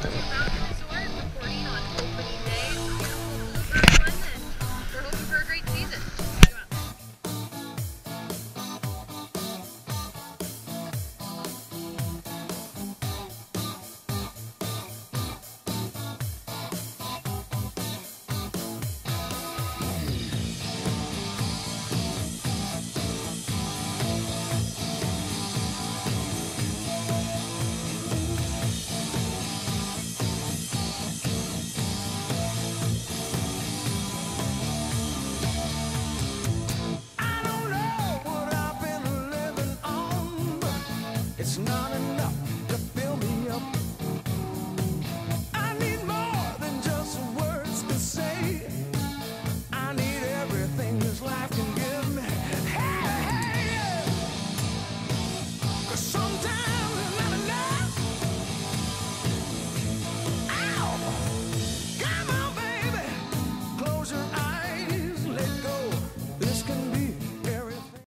あれ? It's not enough.